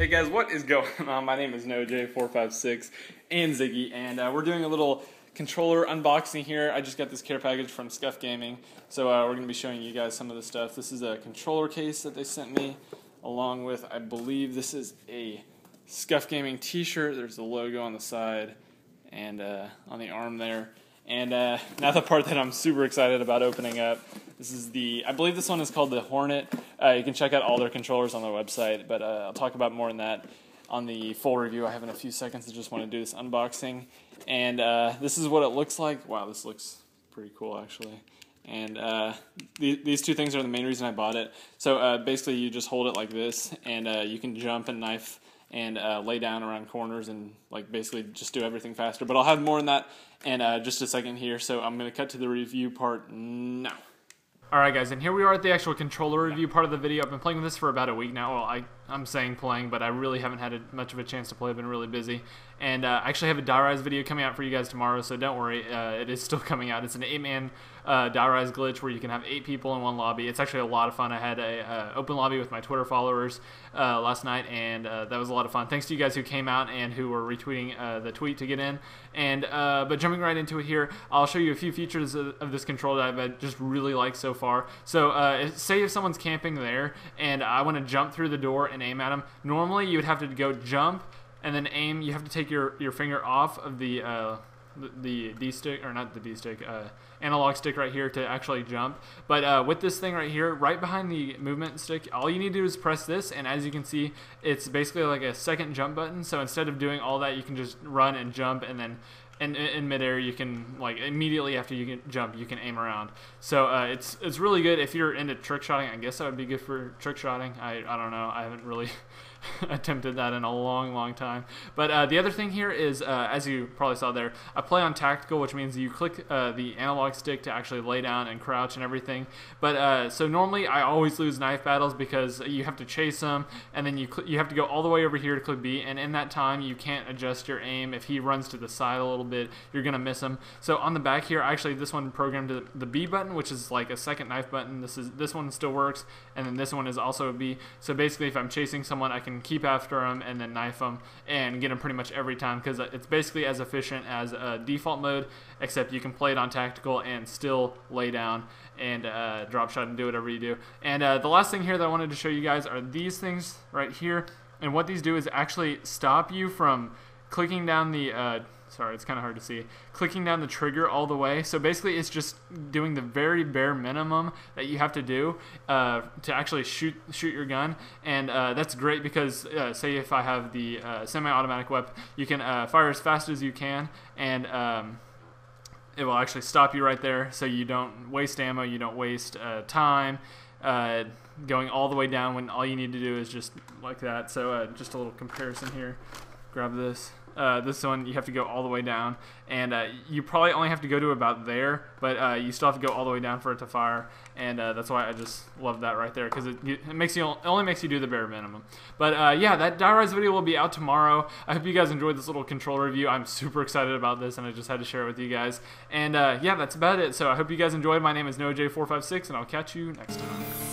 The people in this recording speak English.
Hey guys, what is going on? My name is NoahJ456 and Ziggy, and uh, we're doing a little controller unboxing here. I just got this care package from Scuff Gaming, so uh, we're going to be showing you guys some of the stuff. This is a controller case that they sent me, along with, I believe this is a Scuff Gaming t-shirt. There's the logo on the side and uh, on the arm there. And uh, now the part that I'm super excited about opening up. This is the, I believe this one is called the Hornet. Uh, you can check out all their controllers on their website, but uh, I'll talk about more on that on the full review. I have in a few seconds. I just want to do this unboxing. And uh, this is what it looks like. Wow, this looks pretty cool actually. And uh, th these two things are the main reason I bought it. So uh, basically, you just hold it like this, and you can jump and knife and uh, lay down around corners and like basically just do everything faster. But I'll have more on that in uh, just a second here. So I'm going to cut to the review part now. Alright guys, and here we are at the actual controller review part of the video. I've been playing with this for about a week now. Well, I, I'm saying playing, but I really haven't had a, much of a chance to play. I've been really busy. And uh, I actually have a Die Rise video coming out for you guys tomorrow, so don't worry. Uh, it is still coming out. It's an 8-man uh, glitch where you can have 8 people in one lobby. It's actually a lot of fun. I had a uh, open lobby with my Twitter followers uh, last night, and uh, that was a lot of fun. Thanks to you guys who came out and who were retweeting uh, the tweet to get in. And But jumping right into it here, I'll show you a few features of, of this control that I've just really liked so far. So say if someone's camping there, and I want to jump through the door and aim at them, normally you would have to go jump and then aim. You have to take your, your finger off of the uh, the, D stick or not the D stick, uh, analog stick right here to actually jump. But uh, with this thing right here, right behind the movement stick, all you need to do is press this, and as you can see, it's basically like a second jump button. So instead of doing all that, you can just run and jump, and then in, in midair you can like immediately after you jump you can aim around so uh, it's it's really good if you're into trick shotting I guess that would be good for trick shotting I, I don't know I haven't really attempted that in a long, long time. But uh, the other thing here is, uh, as you probably saw there, I play on tactical, which means you click uh, the analog stick to actually lay down and crouch and everything. But uh, so normally I always lose knife battles because you have to chase them, and then you you have to go all the way over here to click B, and in that time you can't adjust your aim. If he runs to the side a little bit, you're gonna miss them. So on the back here, actually this one programmed the B button, which is like a second knife button. This is this one still works, and then this one is also a B. So basically, if I'm chasing someone, I can can keep after them and then knife them and get them pretty much every time because it's basically as efficient as a default mode, except you can play it on tactical and still lay down and uh, drop shot and do whatever you do. And uh, the last thing here that I wanted to show you guys are these things right here. And what these do is actually stop you from clicking down the uh, sorry, it's kind of hard to see, clicking down the trigger all the way. So basically, it's just doing the very bare minimum that you have to do uh, to actually shoot shoot your gun, and uh, that's great because uh, say if I have the uh, semi-automatic weapon, you can uh, fire as fast as you can, and um, it will actually stop you right there, so you don't waste ammo, you don't waste uh, time. going all the way down when all you need to do is just like that. So just a little comparison here. Grab this. Uh, this one you have to go all the way down, and uh, you probably only have to go to about there, but uh, you still have to go all the way down for it to fire, and uh, that's why I just love that right there because it, it, makes you it only makes you do the bare minimum. But uh, yeah, that Die Rise video will be out tomorrow. I hope you guys enjoyed this little control review. I'm super excited about this, and I just had to share it with you guys. And uh, yeah, that's about it. So I hope you guys enjoyed. My name is NoahJ456, and I'll catch you next time.